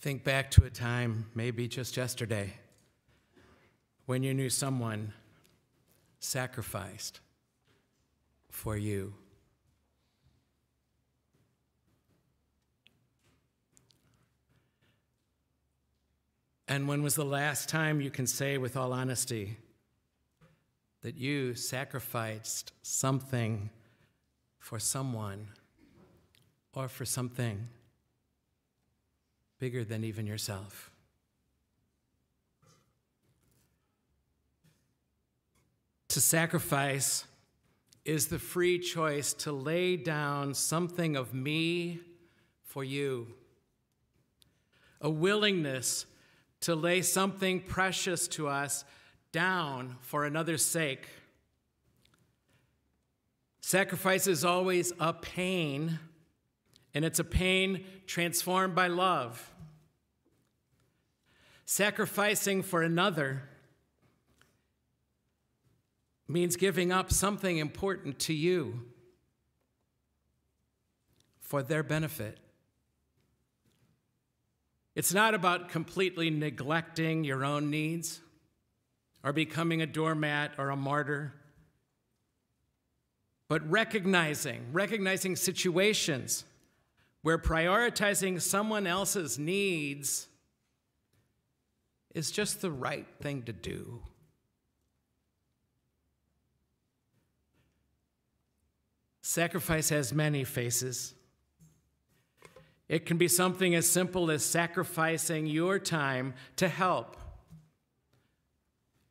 Think back to a time, maybe just yesterday, when you knew someone sacrificed for you. And when was the last time you can say with all honesty that you sacrificed something for someone or for something bigger than even yourself? To sacrifice is the free choice to lay down something of me for you, a willingness to lay something precious to us down for another's sake. Sacrifice is always a pain, and it's a pain transformed by love. Sacrificing for another means giving up something important to you for their benefit. It's not about completely neglecting your own needs or becoming a doormat or a martyr, but recognizing, recognizing situations where prioritizing someone else's needs is just the right thing to do. Sacrifice has many faces. It can be something as simple as sacrificing your time to help,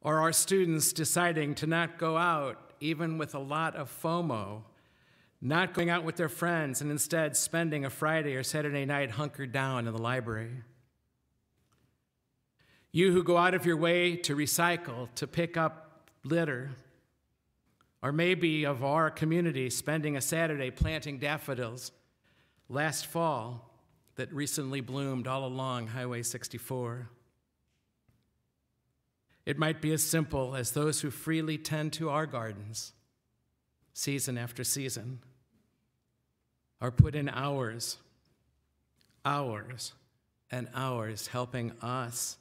or our students deciding to not go out, even with a lot of FOMO, not going out with their friends, and instead spending a Friday or Saturday night hunkered down in the library. You who go out of your way to recycle, to pick up litter, or maybe of our community spending a Saturday planting daffodils last fall that recently bloomed all along Highway 64. It might be as simple as those who freely tend to our gardens, season after season, or put in hours, hours, and hours helping us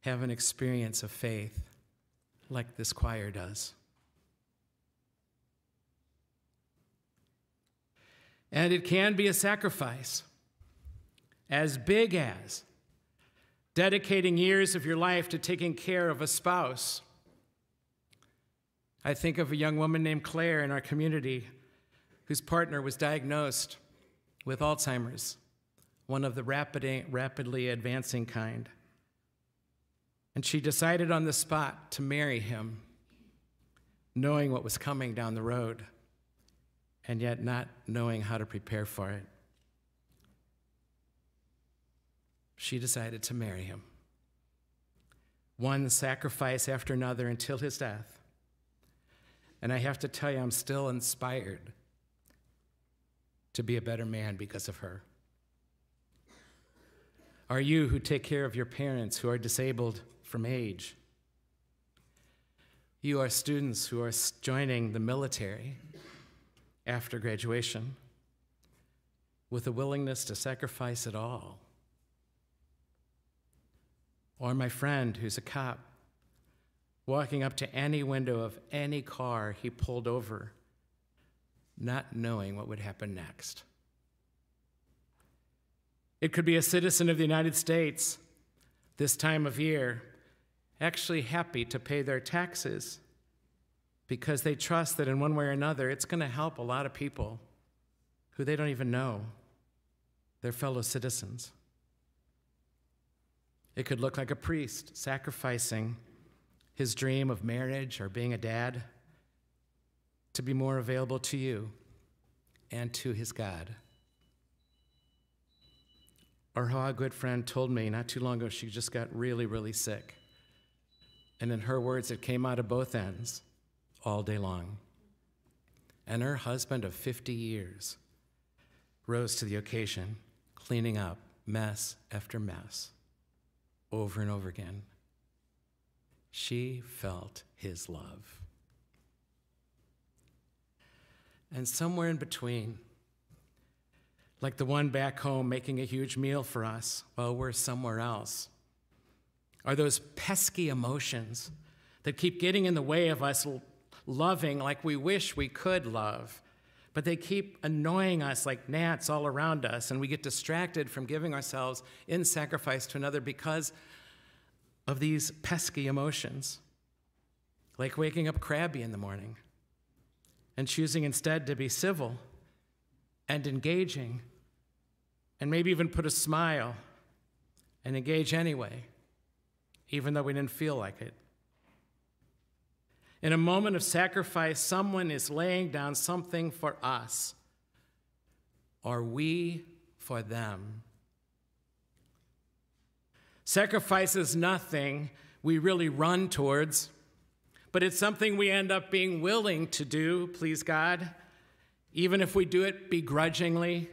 have an experience of faith like this choir does. And it can be a sacrifice as big as dedicating years of your life to taking care of a spouse. I think of a young woman named Claire in our community whose partner was diagnosed with Alzheimer's, one of the rapid, rapidly advancing kind. And she decided on the spot to marry him, knowing what was coming down the road, and yet not knowing how to prepare for it. she decided to marry him. One sacrifice after another until his death. And I have to tell you, I'm still inspired to be a better man because of her. Are you who take care of your parents who are disabled from age? You are students who are joining the military after graduation with a willingness to sacrifice it all or my friend who's a cop walking up to any window of any car he pulled over, not knowing what would happen next. It could be a citizen of the United States this time of year, actually happy to pay their taxes because they trust that in one way or another it's going to help a lot of people who they don't even know, their fellow citizens. It could look like a priest sacrificing his dream of marriage or being a dad to be more available to you and to his God. Or how a good friend told me not too long ago she just got really, really sick. And in her words, it came out of both ends all day long. And her husband of 50 years rose to the occasion, cleaning up mess after mess over and over again. She felt his love. And somewhere in between, like the one back home making a huge meal for us while we're somewhere else? Are those pesky emotions that keep getting in the way of us loving like we wish we could love? But they keep annoying us like gnats all around us, and we get distracted from giving ourselves in sacrifice to another because of these pesky emotions, like waking up crabby in the morning and choosing instead to be civil and engaging and maybe even put a smile and engage anyway, even though we didn't feel like it. In a moment of sacrifice, someone is laying down something for us. Are we for them? Sacrifice is nothing we really run towards, but it's something we end up being willing to do, please God, even if we do it begrudgingly.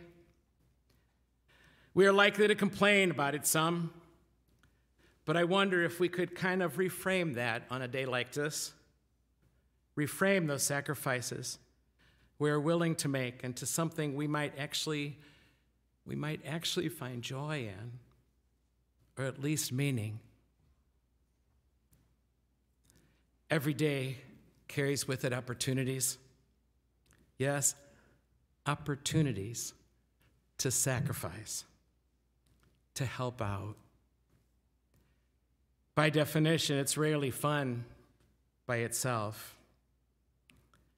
We are likely to complain about it some, but I wonder if we could kind of reframe that on a day like this. Reframe those sacrifices we are willing to make into something we might actually we might actually find joy in or at least meaning. Every day carries with it opportunities. Yes, opportunities to sacrifice, to help out. By definition, it's rarely fun by itself.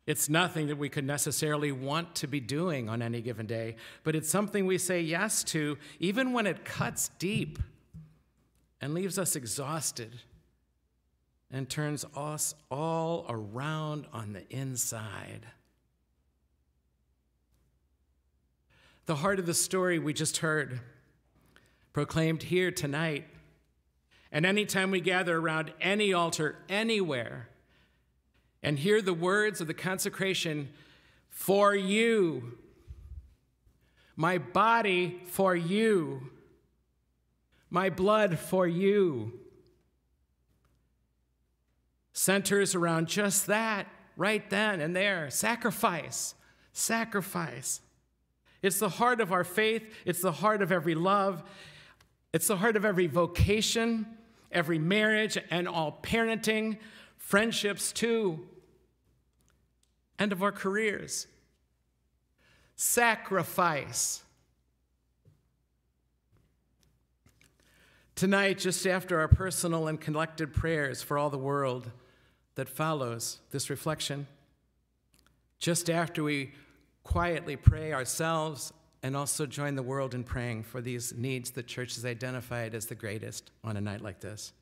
It's nothing that we could necessarily want to be doing on any given day, but it's something we say yes to even when it cuts deep and leaves us exhausted and turns us all around on the inside. The heart of the story we just heard, proclaimed here tonight, and anytime we gather around any altar anywhere and hear the words of the consecration for you, my body for you my blood for you. Centers around just that right then and there sacrifice, sacrifice. It's the heart of our faith, it's the heart of every love, it's the heart of every vocation, every marriage, and all parenting, friendships too, and of our careers. Sacrifice. Tonight, just after our personal and collected prayers for all the world that follows this reflection, just after we quietly pray ourselves and also join the world in praying for these needs that church has identified as the greatest on a night like this.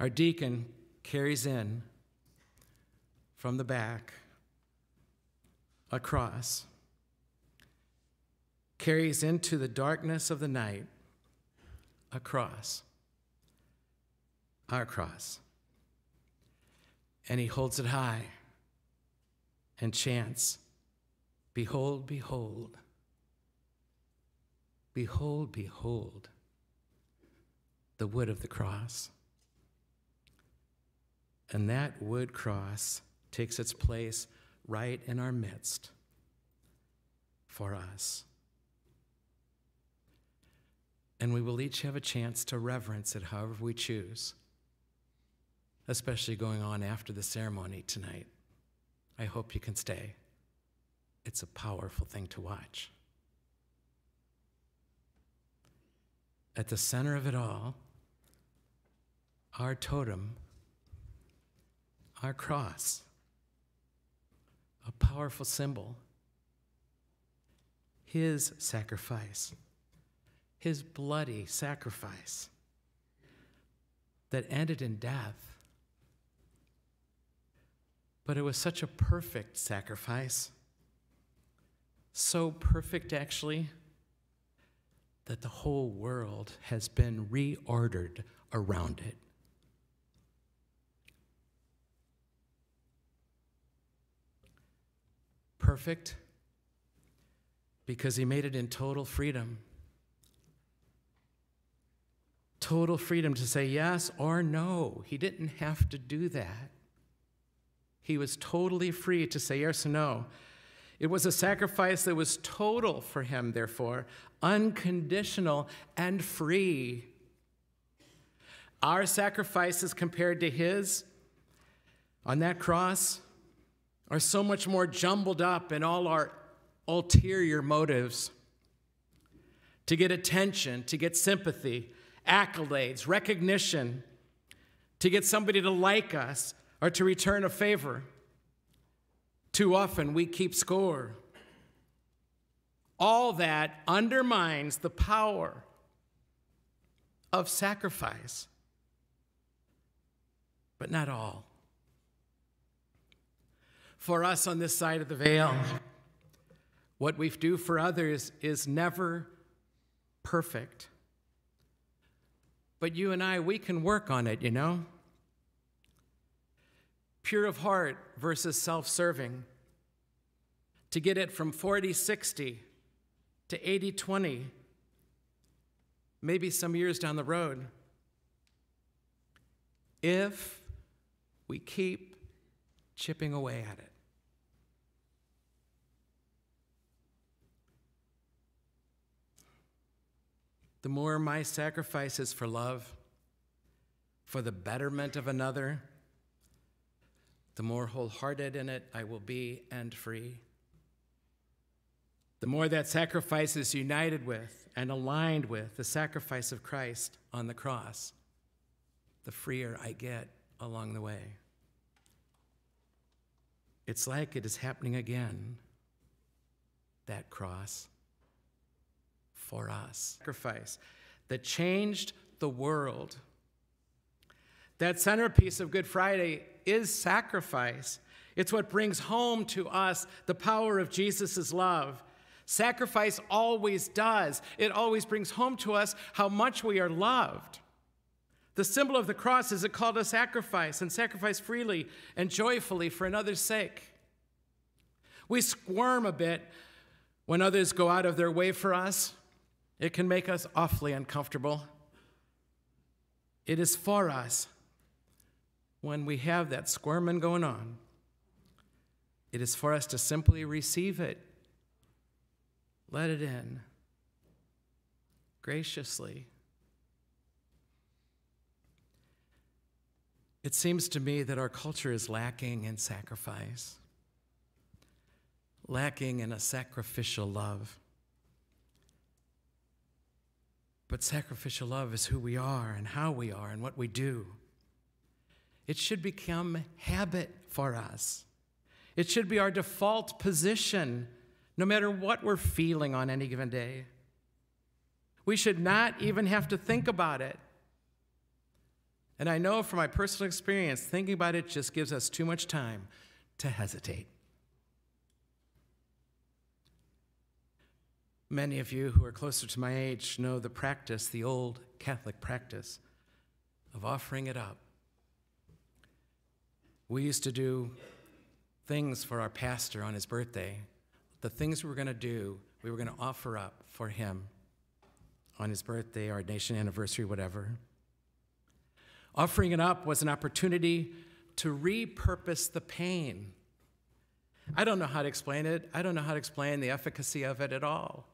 Our deacon carries in from the back a cross, carries into the darkness of the night a cross, our cross. And he holds it high and chants, Behold, behold, behold, behold the wood of the cross. And that wood cross takes its place right in our midst for us and we will each have a chance to reverence it however we choose, especially going on after the ceremony tonight. I hope you can stay. It's a powerful thing to watch. At the center of it all, our totem, our cross, a powerful symbol, his sacrifice his bloody sacrifice that ended in death. But it was such a perfect sacrifice, so perfect actually, that the whole world has been reordered around it. Perfect because he made it in total freedom total freedom to say yes or no. He didn't have to do that. He was totally free to say yes or no. It was a sacrifice that was total for him, therefore, unconditional and free. Our sacrifices compared to his on that cross are so much more jumbled up in all our ulterior motives to get attention, to get sympathy, accolades, recognition, to get somebody to like us or to return a favor. Too often we keep score. All that undermines the power of sacrifice, but not all. For us on this side of the veil, what we do for others is never perfect. But you and I, we can work on it, you know? Pure of heart versus self serving. To get it from 40 60 to 80 20, maybe some years down the road. If we keep chipping away at it. the more my sacrifices for love, for the betterment of another, the more wholehearted in it I will be and free. The more that sacrifice is united with and aligned with the sacrifice of Christ on the cross, the freer I get along the way. It's like it is happening again, that cross for us. Sacrifice that changed the world. That centerpiece of Good Friday is sacrifice. It's what brings home to us the power of Jesus' love. Sacrifice always does. It always brings home to us how much we are loved. The symbol of the cross is a call to sacrifice and sacrifice freely and joyfully for another's sake. We squirm a bit when others go out of their way for us. It can make us awfully uncomfortable. It is for us when we have that squirming going on. It is for us to simply receive it, let it in graciously. It seems to me that our culture is lacking in sacrifice, lacking in a sacrificial love. But sacrificial love is who we are and how we are and what we do. It should become habit for us. It should be our default position no matter what we're feeling on any given day. We should not even have to think about it. And I know from my personal experience, thinking about it just gives us too much time to hesitate. Many of you who are closer to my age know the practice, the old Catholic practice of offering it up. We used to do things for our pastor on his birthday. The things we were going to do, we were going to offer up for him on his birthday, ordination anniversary, whatever. Offering it up was an opportunity to repurpose the pain. I don't know how to explain it. I don't know how to explain the efficacy of it at all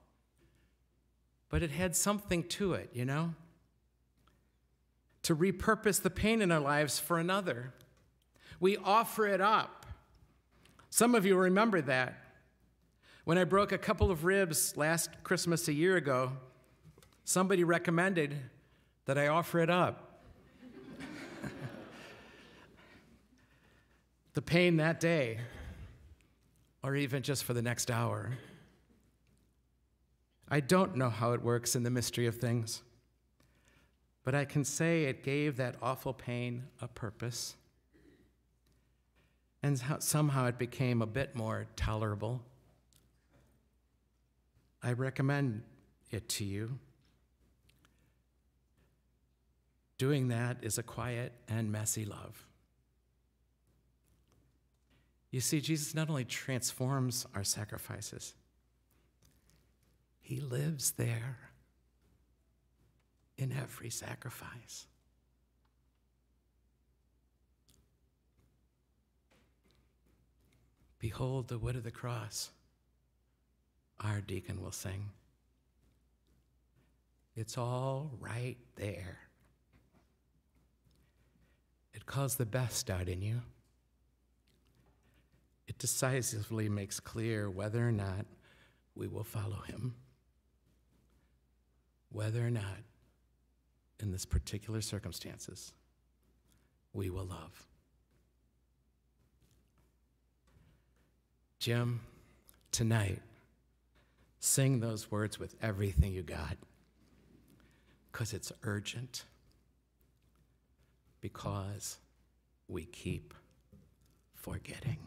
but it had something to it, you know? To repurpose the pain in our lives for another. We offer it up. Some of you remember that. When I broke a couple of ribs last Christmas a year ago, somebody recommended that I offer it up. the pain that day, or even just for the next hour. I don't know how it works in the mystery of things, but I can say it gave that awful pain a purpose. And somehow it became a bit more tolerable. I recommend it to you. Doing that is a quiet and messy love. You see, Jesus not only transforms our sacrifices, he lives there in every sacrifice. Behold the wood of the cross. our deacon will sing. It's all right there. It calls the best out in you. It decisively makes clear whether or not we will follow him, whether or not, in this particular circumstances, we will love. Jim, tonight, sing those words with everything you got because it's urgent, because we keep forgetting.